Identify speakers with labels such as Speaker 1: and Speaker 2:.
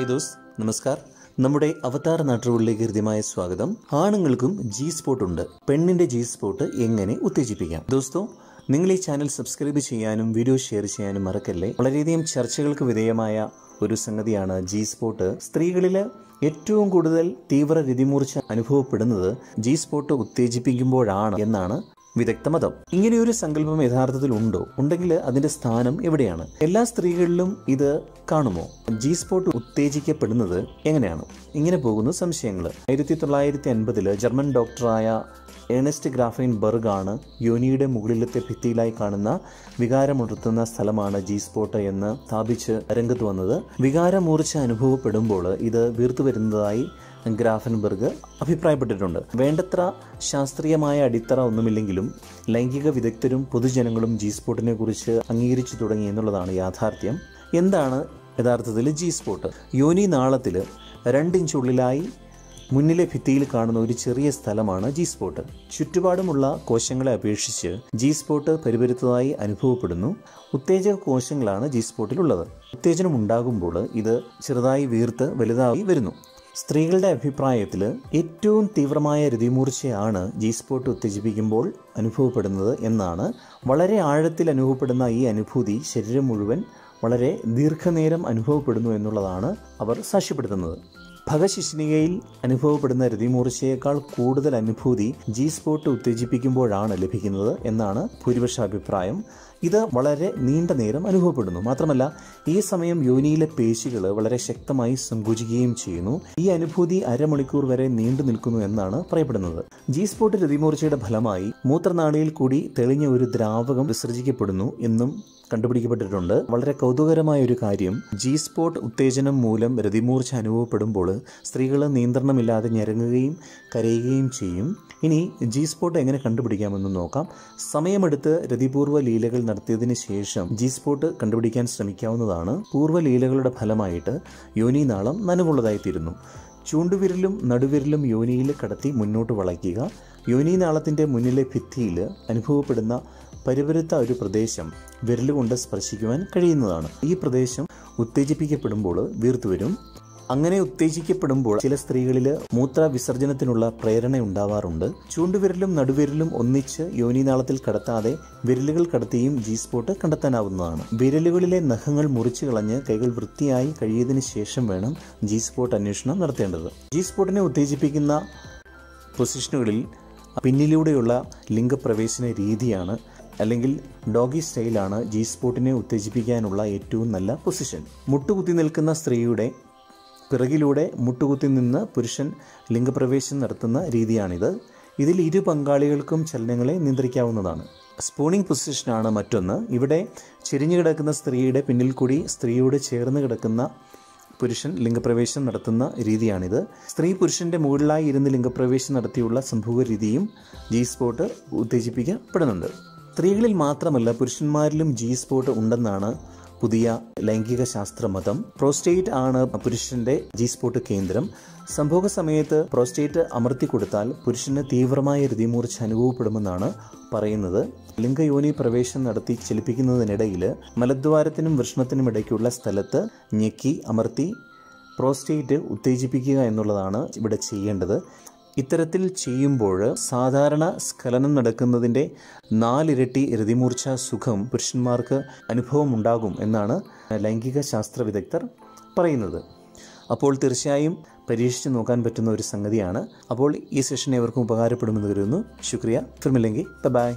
Speaker 1: Hi those നമസ്കാർ. നമ്മുടെ അവതാർ നാട്ടുകളിലേക്ക് ഹൃദ്യമായ സ്വാഗതം. ആണുങ്ങൾക്കും ജി സ്പോട്ട് ഉണ്ട്. പെണ്ണിന്റെ ജി സ്പോട്ട് എങ്ങനെ ഉത്തേജിപ്പിക്കാം? ദോസ്തോ നിങ്ങൾ ഈ ചാനൽ സബ്സ്ക്രൈബ് ചെയ്യാനും വീഡിയോ ഷെയർ ചെയ്യാനും മറക്കല്ലേ? വളരെയധികം ചർച്ചകൾക്ക് വിധേയമായ ഒരു സംഗതിയാണ് ജി സ്പോട്ട് സ്ത്രീകളിൽ ഏറ്റവും കൂടുതൽ തീവ്ര രതിമൂർച്ച അനുഭവപ്പെടുന്നത് ജി സ്പോട്ട് ഉത്തേജിപ്പിക്കുമ്പോഴാണ് എന്നാണ് വിദഗ്ധ മതം ഇങ്ങനെയൊരു സങ്കല്പം യഥാർത്ഥത്തിൽ ഉണ്ടോ? ഉണ്ടെങ്കിൽ അതിന്റെ സ്ഥാനം എവിടെയാണ്? എല്ലാ സ്ത്രീകളിലും ഇത് കാണുമോ? ജി സ്പോട്ട് ഉത്തേജിക്കപ്പെടുന്നത് എങ്ങനെയാണ്? ഇങ്ങനെ പോകുന്ന സംശയങ്ങൾ. ആയിരത്തി തൊള്ളായിരത്തി അൻപതിൽ ജർമ്മൻ ഡോക്ടറായ ഏണസ്റ്റ് ഗ്രാഫൈൻ ബർഗ് ആണ് യോനിയുടെ മുകളിലത്തെ ഭിത്തിയിലായി കാണുന്ന വികാരമുണർത്തുന്ന സ്ഥലമാണ് ജി സ്പോട്ട് എന്ന് സ്ഥാപിച്ച് രംഗത്ത് വന്നത്. വികാരമൂർച്ച അനുഭവപ്പെടുമ്പോൾ ഇത് വീർത്തു വരുന്നതായി ഗ്രാഫൻബർഗ് അഭിപ്രായപ്പെട്ടിട്ടുണ്ട്. വേണ്ടത്ര ശാസ്ത്രീയമായ അടിത്തറ ഒന്നുമില്ലെങ്കിലും ലൈംഗിക വിദഗ്ധരും പൊതുജനങ്ങളും ജി സ്പോട്ടിനെ കുറിച്ച് അംഗീകരിച്ചു തുടങ്ങി എന്നുള്ളതാണ് യാഥാർത്ഥ്യം. എന്താണ് യഥാർത്ഥത്തിൽ ജി സ്പോട്ട് യോനി നാളത്തിൽ രണ്ടിഞ്ചുള്ളിലായി മുന്നിലെ ഭിത്തിയിൽ കാണുന്ന ഒരു ചെറിയ സ്ഥലമാണ് ജി സ്പോട്ട് ചുറ്റുപാടുമുള്ള കോശങ്ങളെ അപേക്ഷിച്ച് ജി സ്പോട്ട് പരിപരുത്തതായി അനുഭവപ്പെടുന്നു. ഉത്തേജക കോശങ്ങളാണ് ജി സ്പോട്ടിലുള്ളത് ഉത്തേജനം ഉണ്ടാകുമ്പോൾ ഇത് ചെറുതായി വീർത്ത് വലുതായി വരുന്നു. സ്ത്രീകളുടെ അഭിപ്രായത്തിൽ ഏറ്റവും തീവ്രമായ രതിമൂർച്ചയാണ് ജി സ്പോട്ട് ഉത്തേജിപ്പിക്കുമ്പോൾ അനുഭവപ്പെടുന്നത് എന്നാണ് വളരെ ആഴത്തിൽ അനുഭവപ്പെടുന്ന ഈ അനുഭൂതി ശരീരം മുഴുവൻ വളരെ ദീർഘനേരം അനുഭവപ്പെടുന്നു എന്നുള്ളതാണ് അവർ സാക്ഷ്യപ്പെടുത്തുന്നത്. ഭഗശിഷ്ണികയിൽ അനുഭവപ്പെടുന്ന രതിമൂർച്ചയേക്കാൾ കൂടുതൽ അനുഭൂതി ജി സ്പോട്ട് ഉത്തേജിപ്പിക്കുമ്പോഴാണ് ലഭിക്കുന്നത് എന്നാണ് ഭൂരിപക്ഷ അഭിപ്രായം ഇത് വളരെ നീണ്ട നേരം അനുഭവപ്പെടുന്നു. മാത്രമല്ല ഈ സമയം യോനിയിലെ പേശികൾ വളരെ ശക്തമായി സങ്കുചിക്കുകയും ചെയ്യുന്നു. ഈ അനുഭൂതി അരമണിക്കൂർ വരെ നീണ്ടു നിൽക്കുന്നു എന്നാണ് പറയപ്പെടുന്നത്. ജി സ്പോട്ട് രതിമൂർച്ചയുടെ ഫലമായി മൂത്രനാളിയിൽ കൂടി തെളിഞ്ഞ ഒരു ദ്രാവകം വിസർജിക്കപ്പെടുന്നു എന്നും കണ്ടുപിടിക്കപ്പെട്ടിട്ടുണ്ട്. വളരെ കൗതുകരമായ ഒരു കാര്യം ജി സ്പോട്ട് ഉത്തേജനം മൂലം രതിമൂർച്ച അനുഭവപ്പെടുമ്പോൾ സ്ത്രീകൾ നിയന്ത്രണമില്ലാതെ ഞരങ്ങുകയും കരയുകയും ചെയ്യും. ഇനി ജി സ്പോട്ട് എങ്ങനെ കണ്ടുപിടിക്കാമെന്ന് നോക്കാം. സമയമെടുത്ത് രതിപൂർവ ലീലകൾ നടത്തിയതിന് ശേഷം ജി സ്പോട്ട് കണ്ടുപിടിക്കാൻ ശ്രമിക്കാവുന്നതാണ്. പൂർവ ലീലകളുടെ ഫലമായിട്ട് യോനി നാളം നനവുള്ളതായിത്തീരുന്നു. ചൂണ്ടുവിരലും നടുവിരലും യോനിയിൽ കടത്തി മുന്നോട്ട് വളയ്ക്കുക. യോനി നാളത്തിന്റെ മുന്നിലെ ഭിത്തിയിൽ അനുഭവപ്പെടുന്ന പരിവരുത്ത ഒരു പ്രദേശം വിരലുകൊണ്ട് സ്പർശിക്കുവാൻ കഴിയുന്നതാണ്. ഈ പ്രദേശം ഉത്തേജിപ്പിക്കപ്പെടുമ്പോൾ വീർത്തുവരും അങ്ങനെ ഉത്തേജിക്കപ്പെടുമ്പോൾ ചില സ്ത്രീകളിൽ മൂത്ര വിസർജനത്തിനുള്ള പ്രേരണ ഉണ്ടാവാറുണ്ട്. ചൂണ്ടുവിരലും നടുവിരലും ഒന്നിച്ച് യോനിനാളത്തിൽ കടത്താതെ വിരലുകൾ കടത്തിയും ജി സ്പോട്ട് കണ്ടെത്താനാവുന്നതാണ്. വിരലുകളിലെ നഖങ്ങൾ മുറിച്ചു കളഞ്ഞ് കൈകൾ വൃത്തിയായി കഴിയതിനു ശേഷം വേണം ജി സ്പോട്ട് അന്വേഷണം നടത്തേണ്ടത്. ജി സ്പോട്ടിനെ ഉത്തേജിപ്പിക്കുന്ന പൊസിഷനുകളിൽ പിന്നിലൂടെയുള്ള ലിംഗപ്രവേശന രീതിയാണ് അല്ലെങ്കിൽ ഡോഗി സ്റ്റൈലാണ് ജി സ്പോട്ടിനെ ഉത്തേജിപ്പിക്കാനുള്ള ഏറ്റവും നല്ല പൊസിഷൻ. മുട്ടുകുത്തി നിൽക്കുന്ന സ്ത്രീയുടെ പിറകിലൂടെ മുട്ടുകുത്തി നിന്ന് പുരുഷൻ ലിംഗപ്രവേശം നടത്തുന്ന രീതിയാണിത്. ഇതിൽ ഇരു പങ്കാളികൾക്കും ചലനങ്ങളെ നിയന്ത്രിക്കാവുന്നതാണ്. സ്പൂണിംഗ് പൊസിഷനാണ് മറ്റൊന്ന്. ഇവിടെ ചെരിഞ്ഞു കിടക്കുന്ന സ്ത്രീയുടെ പിന്നിൽ കൂടി സ്ത്രീയോട് ചേർന്ന് കിടക്കുന്ന പുരുഷൻ ലിംഗപ്രവേശം നടത്തുന്ന രീതിയാണിത്. സ്ത്രീ പുരുഷന്റെ മുകളിലായി ഇരുന്ന് ലിംഗപ്രവേശം നടത്തിയുള്ള സംഭവ രീതിയും ജി സ്പോട്ട് ഉത്തേജിപ്പിക്കപ്പെടുന്നുണ്ട്. സ്ത്രീകളിൽ മാത്രമല്ല പുരുഷന്മാരിലും ജി സ്പോട്ട് ഉണ്ടെന്നാണ് പുതിയ ലൈംഗിക ശാസ്ത്ര മതം. പ്രോസ്റ്റേറ്റ് ആണ് പുരുഷന്റെ ജി സ്പോട്ട് കേന്ദ്രം. സംഭോഗ സമയത്ത് പ്രോസ്റ്റേറ്റ് അമർത്തി കൊടുത്താൽ പുരുഷന് തീവ്രമായ രതിമൂർച്ച അനുഭവപ്പെടുമെന്നാണ് പറയുന്നത്. ലിംഗയോനി പ്രവേശനം നടത്തി ചലിപ്പിക്കുന്നതിനിടയിൽ മലദ്വാരത്തിനും വൃഷ്ണത്തിനും ഇടയ്ക്കുള്ള സ്ഥലത്ത് ഞെക്കി അമർത്തി പ്രോസ്റ്റേറ്റ് ഉത്തേജിപ്പിക്കുക എന്നുള്ളതാണ് ഇവിടെ ചെയ്യേണ്ടത്. ഇത്തരത്തിൽ ചെയ്യുമ്പോൾ സാധാരണ സ്ഖലനം നടക്കുന്നതിന്റെ നാലിരട്ടി രതിമൂർച്ച സുഖം പുരുഷന്മാർക്ക് അനുഭവമുണ്ടാകും എന്നാണ് ലൈംഗിക ശാസ്ത്ര വിദഗ്ധർ പറയുന്നത്. അപ്പോൾ തീർച്ചയായും പരീക്ഷിച്ച് നോക്കാൻ പറ്റുന്ന ഒരു സംഗതിയാണ്. അപ്പോൾ ഈ സെഷൻ ഏവർക്കും ഉപകാരപ്പെടുമെന്ന് കരുതുന്നു. ശുക്രിയ. ഫിർമില്ലെങ്കിൽ ബൈ